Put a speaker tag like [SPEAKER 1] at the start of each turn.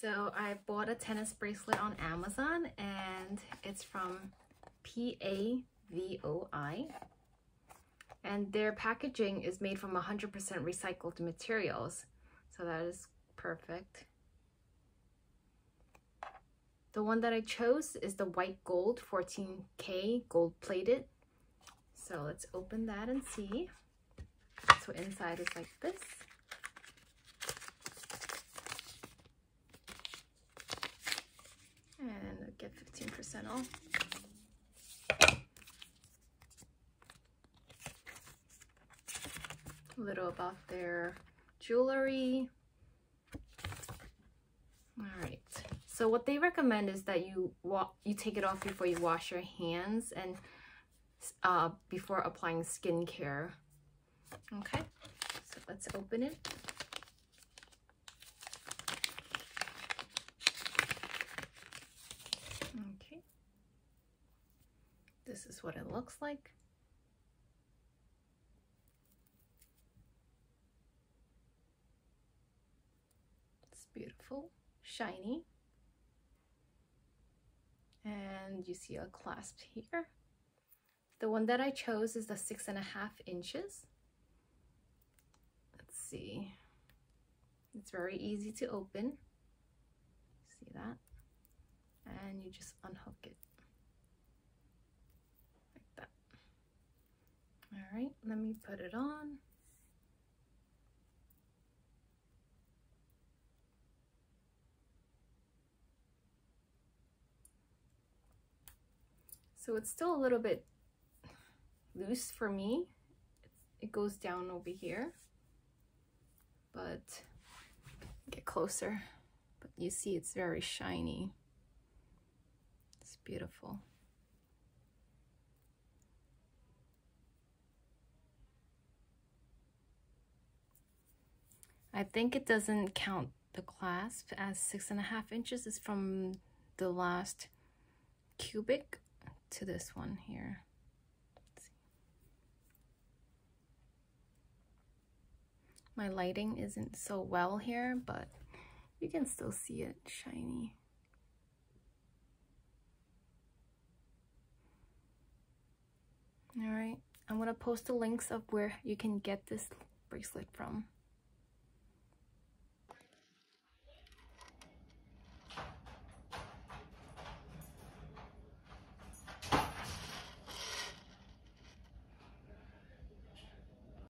[SPEAKER 1] So I bought a tennis bracelet on Amazon and it's from PAVOI. And their packaging is made from 100% recycled materials. So that is perfect. The one that I chose is the white gold 14K gold plated. So let's open that and see. So inside is like this. and 15% off. A little about their jewelry. All right. So what they recommend is that you you take it off before you wash your hands and uh, before applying skincare. Okay. So let's open it. This is what it looks like. It's beautiful, shiny. And you see a clasp here. The one that I chose is the six and a half inches. Let's see. It's very easy to open. See that? And you just unhook it. All right, let me put it on. So it's still a little bit loose for me. It goes down over here, but get closer. But you see it's very shiny. It's beautiful. I think it doesn't count the clasp as six and a half inches. It's from the last cubic to this one here. My lighting isn't so well here, but you can still see it shiny. All right, I'm gonna post the links of where you can get this bracelet from.